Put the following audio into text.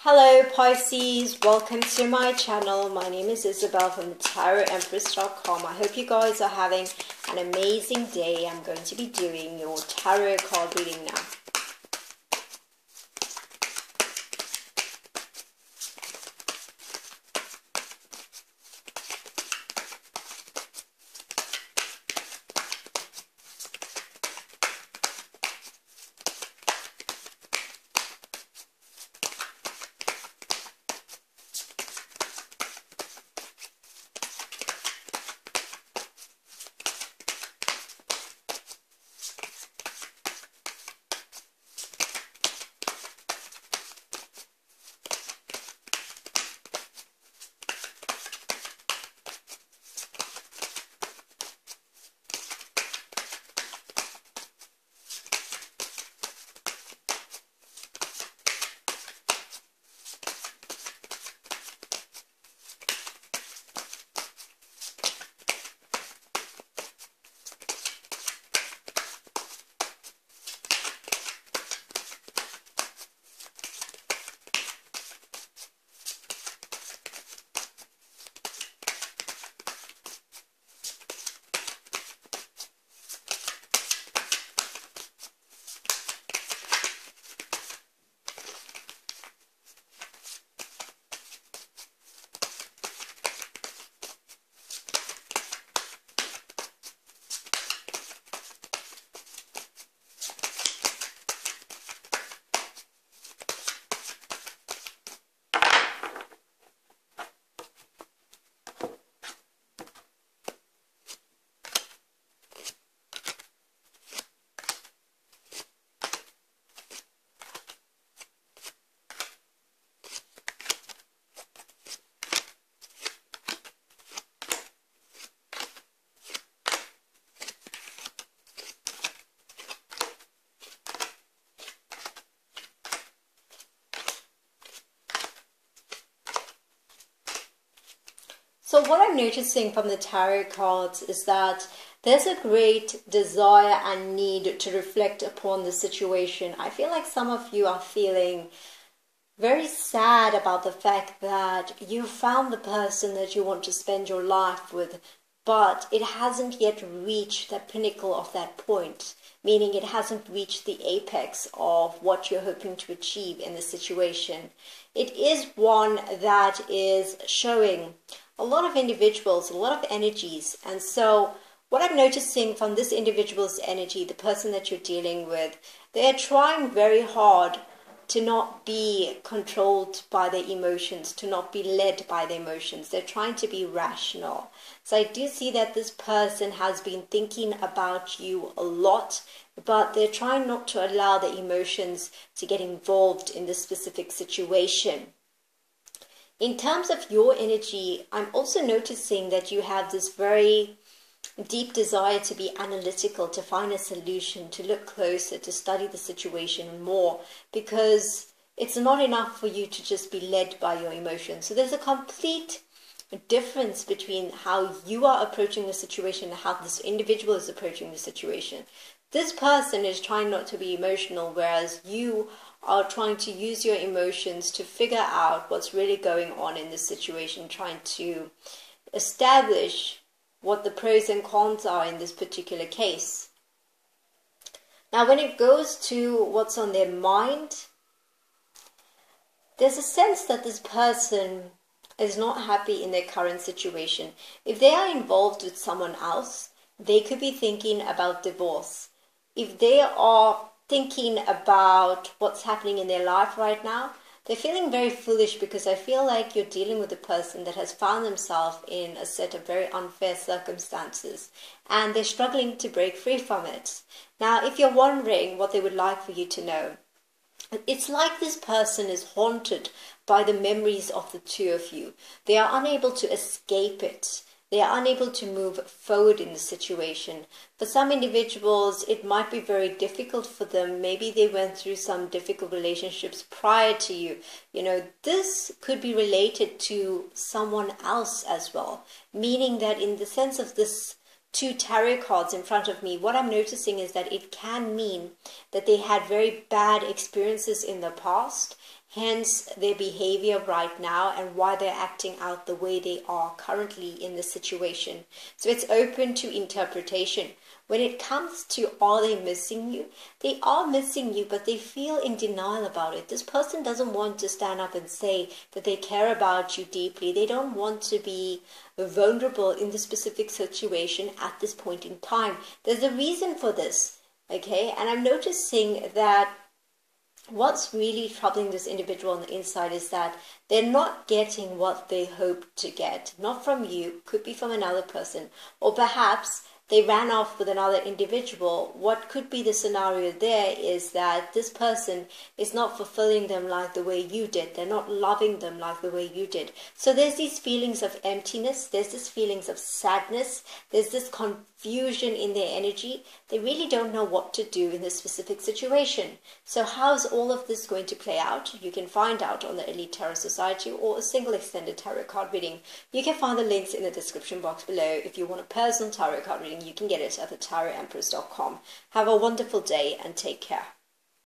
Hello Pisces, welcome to my channel. My name is Isabel from TarotEmpress.com. I hope you guys are having an amazing day. I'm going to be doing your tarot card reading now. What I'm noticing from the tarot cards is that there's a great desire and need to reflect upon the situation. I feel like some of you are feeling very sad about the fact that you found the person that you want to spend your life with, but it hasn't yet reached the pinnacle of that point, meaning it hasn't reached the apex of what you're hoping to achieve in the situation. It is one that is showing a lot of individuals, a lot of energies. And so, what I'm noticing from this individual's energy, the person that you're dealing with, they're trying very hard to not be controlled by their emotions, to not be led by their emotions. They're trying to be rational. So I do see that this person has been thinking about you a lot, but they're trying not to allow the emotions to get involved in this specific situation. In terms of your energy, I'm also noticing that you have this very deep desire to be analytical, to find a solution, to look closer, to study the situation more, because it's not enough for you to just be led by your emotions. So there's a complete difference between how you are approaching the situation and how this individual is approaching the situation. This person is trying not to be emotional, whereas you are trying to use your emotions to figure out what's really going on in this situation, trying to establish what the pros and cons are in this particular case. Now, when it goes to what's on their mind, there's a sense that this person is not happy in their current situation. If they are involved with someone else, they could be thinking about divorce. If they are thinking about what's happening in their life right now, they're feeling very foolish because I feel like you're dealing with a person that has found themselves in a set of very unfair circumstances and they're struggling to break free from it. Now, if you're wondering what they would like for you to know, it's like this person is haunted by the memories of the two of you. They are unable to escape it. They are unable to move forward in the situation. For some individuals, it might be very difficult for them. Maybe they went through some difficult relationships prior to you. You know, this could be related to someone else as well, meaning that in the sense of this two tarot cards in front of me, what I'm noticing is that it can mean that they had very bad experiences in the past hence their behavior right now and why they're acting out the way they are currently in the situation. So it's open to interpretation. When it comes to are they missing you, they are missing you, but they feel in denial about it. This person doesn't want to stand up and say that they care about you deeply. They don't want to be vulnerable in the specific situation at this point in time. There's a reason for this, okay? And I'm noticing that what's really troubling this individual on the inside is that they're not getting what they hope to get, not from you, could be from another person, or perhaps they ran off with another individual, what could be the scenario there is that this person is not fulfilling them like the way you did. They're not loving them like the way you did. So there's these feelings of emptiness, there's this feelings of sadness, there's this confusion in their energy. They really don't know what to do in this specific situation. So how is all of this going to play out? You can find out on the Elite Tarot Society or a single extended tarot card reading. You can find the links in the description box below if you want a personal tarot card reading you can get it at thetarotempress.com. Have a wonderful day and take care.